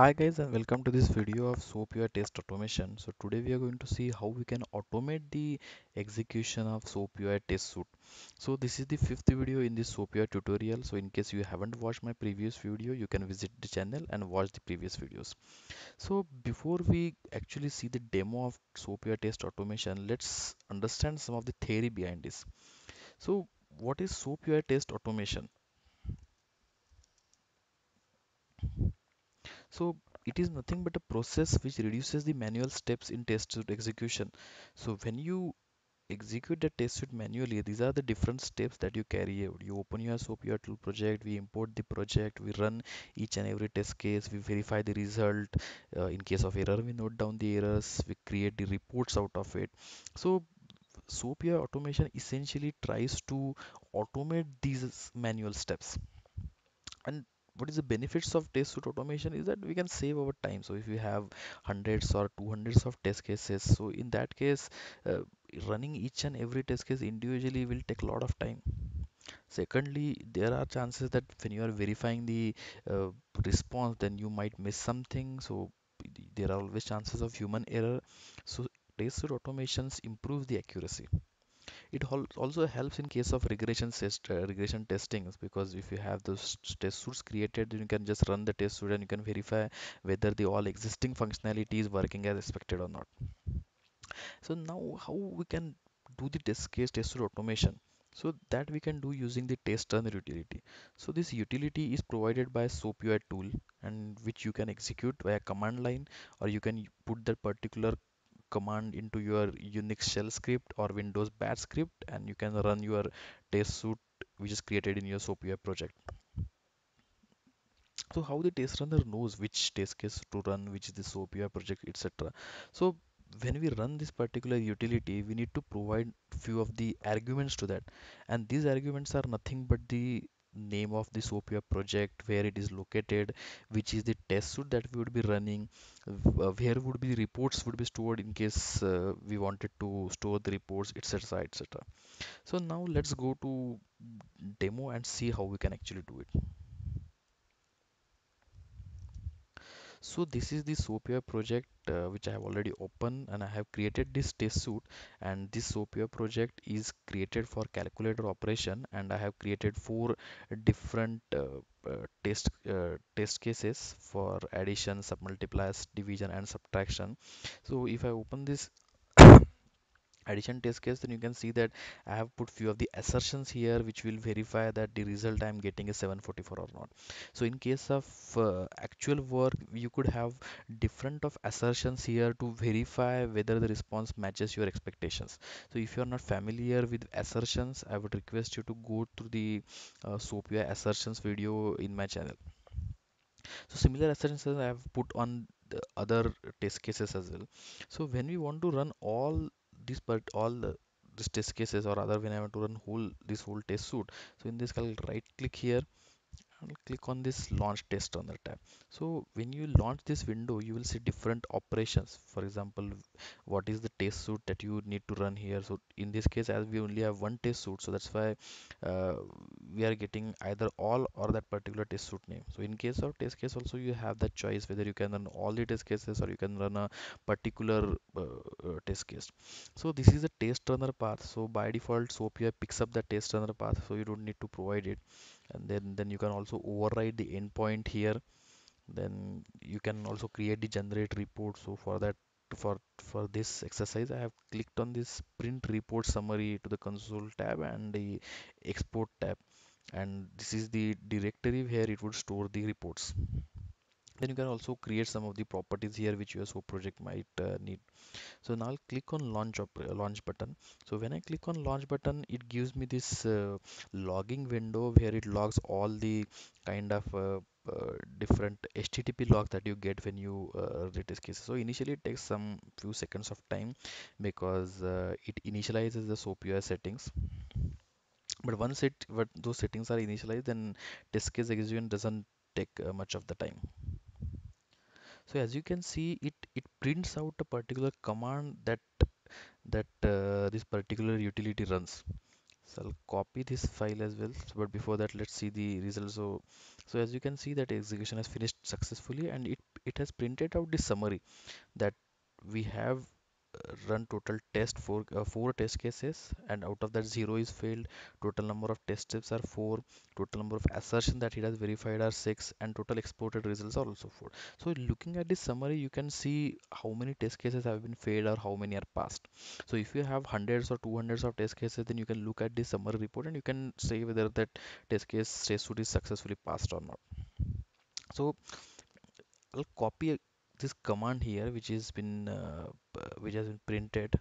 Hi guys and welcome to this video of SOAP UI test automation. So today we are going to see how we can automate the execution of SOAP UI test suite. So this is the fifth video in this SOAP UI tutorial. So in case you haven't watched my previous video, you can visit the channel and watch the previous videos. So before we actually see the demo of SOAP UI test automation, let's understand some of the theory behind this. So what is SOAP UI test automation? So it is nothing but a process which reduces the manual steps in test suite execution. So when you execute the test suite manually, these are the different steps that you carry out. You open your SOAP UI tool project, we import the project, we run each and every test case, we verify the result. Uh, in case of error, we note down the errors, we create the reports out of it. So SOAP UI automation essentially tries to automate these manual steps and what is the benefits of test suite automation is that we can save our time. So if you have hundreds or two hundreds of test cases so in that case uh, running each and every test case individually will take a lot of time. Secondly there are chances that when you are verifying the uh, response then you might miss something. So there are always chances of human error. So test suite automations improve the accuracy it also helps in case of regression test uh, regression testings because if you have those test suites created, then you can just run the test suite and you can verify whether the all existing functionality is working as expected or not. So now how we can do the test case test suite automation? So that we can do using the test runner utility. So this utility is provided by SOAP UI tool and which you can execute via command line or you can put that particular command into your Unix shell script or Windows bash script and you can run your test suite which is created in your SOAP project. So how the test runner knows which test case to run, which is the SOAP project, etc. So when we run this particular utility, we need to provide few of the arguments to that. And these arguments are nothing but the name of the SOAP UI project, where it is located, which is the test suite that we would be running, uh, where would be reports would be stored in case uh, we wanted to store the reports, etc. etc. So now let's go to demo and see how we can actually do it. So this is the SOAP project uh, which I have already opened and I have created this test suite and this SOAP project is created for calculator operation and I have created four different uh, uh, test uh, test cases for addition, submultipliers, division and subtraction. So if I open this addition test case then you can see that I have put few of the assertions here which will verify that the result I am getting is 744 or not. So in case of uh, actual work you could have different of assertions here to verify whether the response matches your expectations. So if you are not familiar with assertions I would request you to go to the uh, SOAP UI assertions video in my channel. So similar assertions I have put on the other test cases as well. So when we want to run all this but all the this test cases or other when I want to run whole this whole test suite so in this I'll right click here and click on this launch test runner tab. So when you launch this window you will see different operations. For example what is the test suite that you need to run here? So in this case as we only have one test suite so that's why uh, we are getting either all or that particular test suite name. So in case of test case also you have that choice whether you can run all the test cases or you can run a particular uh, uh, test case. So this is the test runner path. So by default SOAP picks up the test runner path so you don't need to provide it and then then you can also override the endpoint here. Then you can also create the generate report. So for that for for this exercise I have clicked on this print report summary to the console tab and the export tab. And this is the directory where it would store the reports then you can also create some of the properties here which your SOAP project might uh, need. So now I'll click on launch op launch button. So when I click on launch button it gives me this uh, logging window where it logs all the kind of uh, uh, different HTTP logs that you get when you uh, retest case. So initially it takes some few seconds of time because uh, it initializes the SOAP UI settings. But once it but those settings are initialized then test case execution doesn't take uh, much of the time so as you can see it it prints out a particular command that that uh, this particular utility runs. So I'll copy this file as well. But before that let's see the results. So so as you can see that execution has finished successfully and it it has printed out the summary that we have run total test for uh, four test cases and out of that zero is failed. Total number of test steps are four. Total number of assertion that it has verified are six and total exported results are also four. So looking at this summary you can see how many test cases have been failed or how many are passed. So if you have hundreds or two hundreds of test cases then you can look at this summary report and you can say whether that test case test suit is successfully passed or not. So I'll copy this command here which has been uh, which has been printed.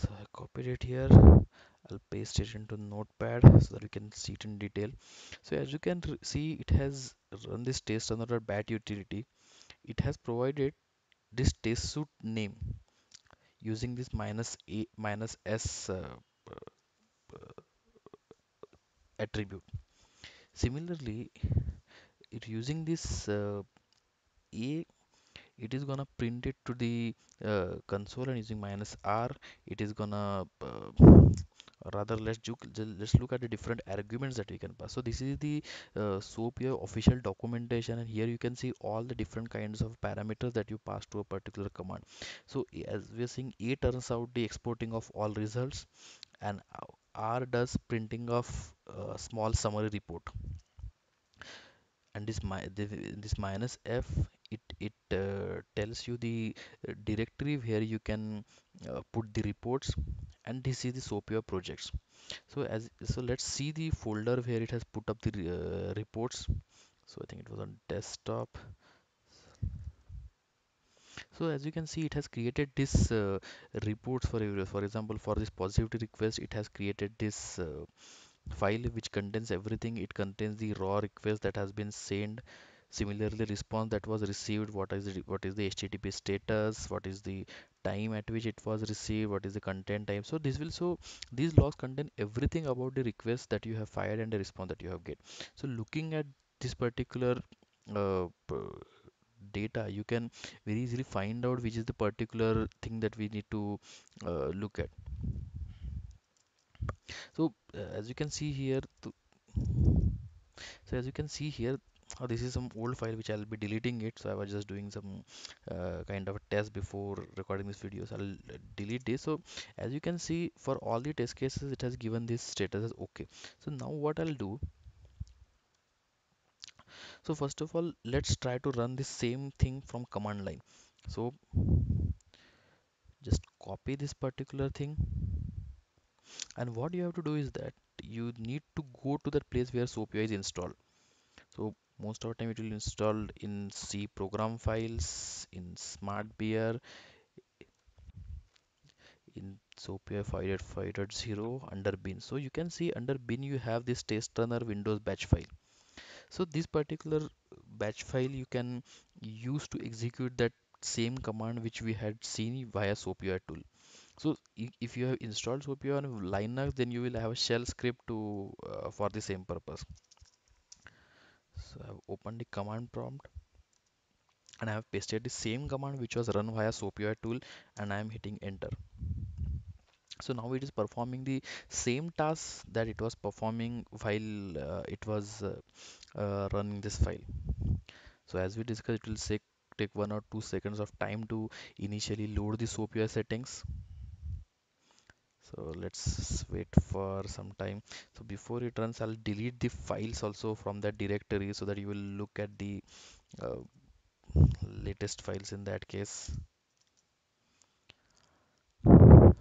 So I copied it here. I'll paste it into notepad so that you can see it in detail. So as you can see it has run this testrunner.bat utility. It has provided this test suit name using this minus a minus s uh, attribute. Similarly it using this uh, a it is gonna print it to the uh, console and using minus r it is gonna uh, rather let's let's look at the different arguments that we can pass. So this is the uh, SOAP official documentation and here you can see all the different kinds of parameters that you pass to a particular command. So as we are seeing a turns out the exporting of all results and r does printing of uh, small summary report. And this this minus f it it uh, tells you the uh, directory where you can uh, put the reports and this is the SOAPUI projects. So as so let's see the folder where it has put up the uh, reports. So I think it was on desktop. So as you can see it has created this uh, reports for every for example for this positivity request it has created this uh, file which contains everything. It contains the raw request that has been sent similarly response that was received what is the what is the http status what is the time at which it was received what is the content type. So this will so these logs contain everything about the request that you have fired and the response that you have get. So looking at this particular uh, data you can very easily find out which is the particular thing that we need to uh, look at. So uh, as you can see here so as you can see here uh, this is some old file which I'll be deleting it. So I was just doing some uh, kind of a test before recording this video. So I'll uh, delete this. So as you can see for all the test cases it has given this status as okay. So now what I'll do so first of all let's try to run the same thing from command line. So just copy this particular thing. And what you have to do is that you need to go to that place where SOAPUI is installed. So most of the time it will install in C program files in SmartBear in SOAPUI 5.5.0 under bin. So you can see under bin you have this test runner windows batch file. So this particular batch file you can use to execute that same command which we had seen via SOAPUI tool. So if you have installed SOAPUI on Linux then you will have a shell script to uh, for the same purpose so I've opened the command prompt and I have pasted the same command which was run via SOAPUI tool and I am hitting enter. So now it is performing the same task that it was performing while uh, it was uh, uh, running this file. So as we discussed, it will take one or two seconds of time to initially load the SOAPUI settings. So let's wait for some time. So before it runs, I'll delete the files also from that directory so that you will look at the uh, latest files in that case.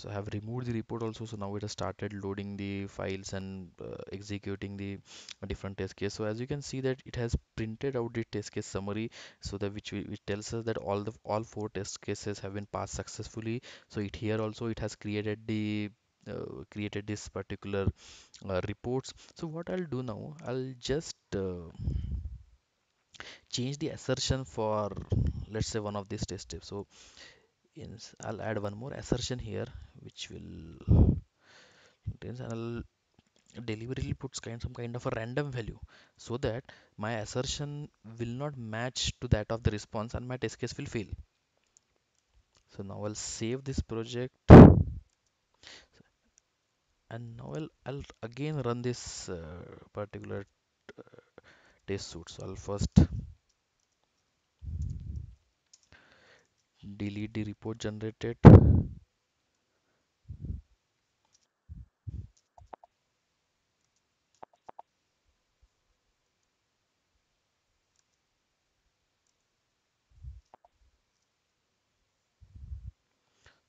So I have removed the report also. So now it has started loading the files and uh, executing the different test case so as you can see that it has printed out the test case summary so that which, which tells us that all the all four test cases have been passed successfully. So it here also it has created the uh, created this particular uh, reports. So what I'll do now I'll just uh, change the assertion for let's say one of these test steps so in I'll add one more assertion here which will contains and deliberately puts kind some kind of a random value so that my assertion will not match to that of the response and my test case will fail. So now I'll save this project. And now I'll, I'll again run this uh, particular test suite. So I'll first delete the report generated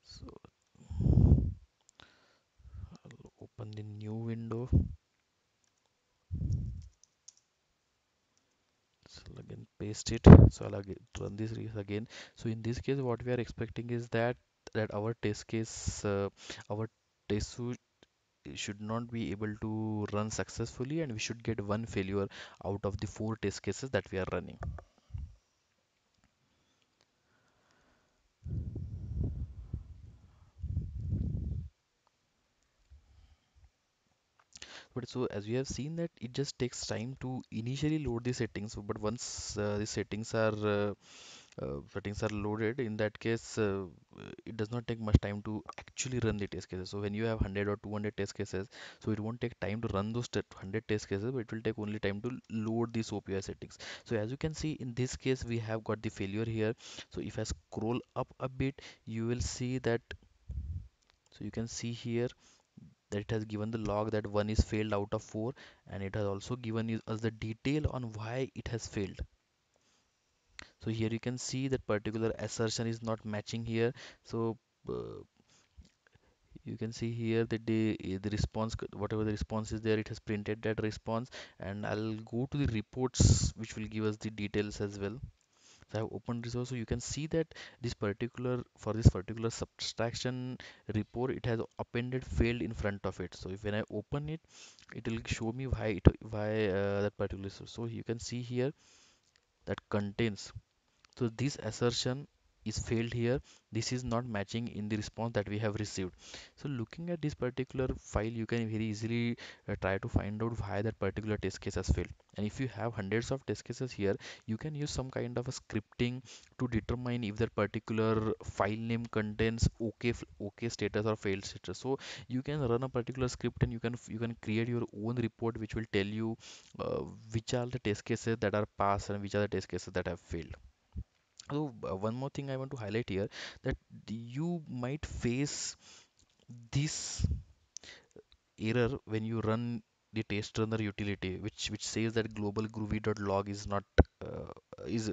so I'll open the new window so I'll again paste it. So I'll again run this again. So in this case what we are expecting is that that our test case uh, our test suite should not be able to run successfully and we should get one failure out of the four test cases that we are running but so as we have seen that it just takes time to initially load the settings but once uh, the settings are uh, uh, settings are loaded in that case uh, it does not take much time to actually run the test cases. So when you have 100 or 200 test cases so it won't take time to run those 100 test cases but it will take only time to load the SOAPUI settings. So as you can see in this case we have got the failure here. So if I scroll up a bit you will see that so you can see here that it has given the log that one is failed out of four and it has also given us the detail on why it has failed. So here you can see that particular assertion is not matching here. So uh, you can see here that the eh, the response whatever the response is there it has printed that response. And I'll go to the reports which will give us the details as well so I have opened this also you can see that this particular for this particular subtraction report it has appended failed in front of it. So if when I open it it will show me why it why uh, that particular so you can see here that contains. So this assertion is failed here this is not matching in the response that we have received. So looking at this particular file you can very easily uh, try to find out why that particular test case has failed. And if you have hundreds of test cases here you can use some kind of a scripting to determine if that particular file name contains okay okay status or failed status. So you can run a particular script and you can you can create your own report which will tell you uh, which are the test cases that are passed and which are the test cases that have failed so uh, one more thing I want to highlight here that you might face this error when you run the test runner utility which which says that global groovy.log is not uh, is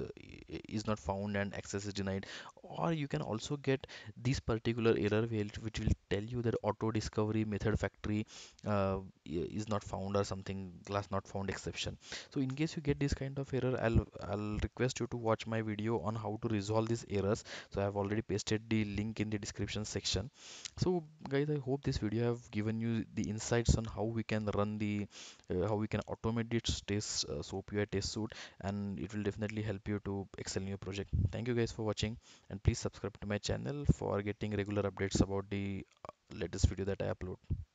is not found and access is denied. Or you can also get this particular error which, which will tell you that auto discovery method factory uh, is not found or something class not found exception. So in case you get this kind of error i'll i'll request you to watch my video on how to resolve these errors. So i have already pasted the link in the description section. So guys i hope this video have given you the insights on how we can run the uh, how we can automate this test uh, soap UI test suite and it will definitely help you to excel in your project. Thank you guys for watching and please subscribe to my channel for getting regular updates about the uh, latest video that i upload